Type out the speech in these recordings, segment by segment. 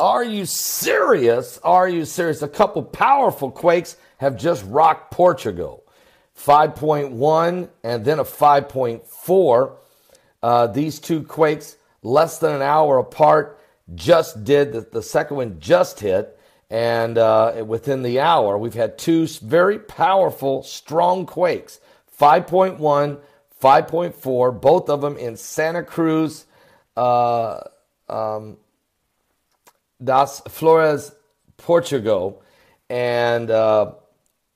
Are you serious? Are you serious? A couple powerful quakes have just rocked Portugal. 5.1 and then a 5.4. Uh, these two quakes, less than an hour apart, just did. The, the second one just hit. And uh, within the hour, we've had two very powerful, strong quakes 5.1, 5.4, both of them in Santa Cruz, uh, um, das Flores, Portugal. And uh,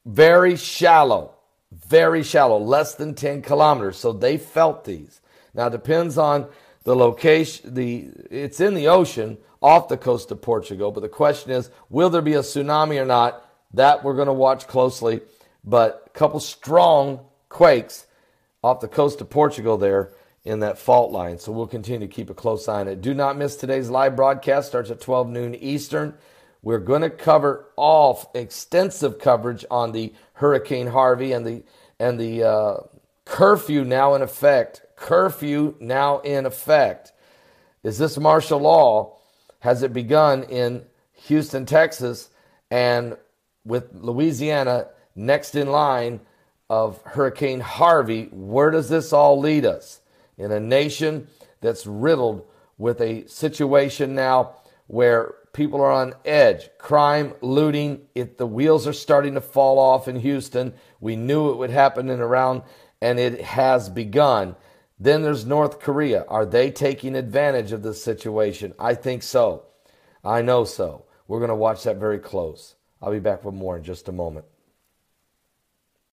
very shallow, very shallow, less than 10 kilometers. So they felt these. Now, it depends on the location, the it's in the ocean off the coast of Portugal. But the question is, will there be a tsunami or not? That we're going to watch closely. But a couple strong quakes off the coast of Portugal there in that fault line. So we'll continue to keep a close eye on it. Do not miss today's live broadcast. Starts at 12 noon Eastern. We're going to cover all extensive coverage on the Hurricane Harvey and the and the uh, curfew now in effect. Curfew now in effect. Is this martial law? Has it begun in Houston, Texas, and with Louisiana next in line of Hurricane Harvey? Where does this all lead us? In a nation that's riddled with a situation now where people are on edge, crime, looting. If the wheels are starting to fall off in Houston, we knew it would happen in around, and it has begun. Then there's North Korea. Are they taking advantage of this situation? I think so. I know so. We're going to watch that very close. I'll be back with more in just a moment.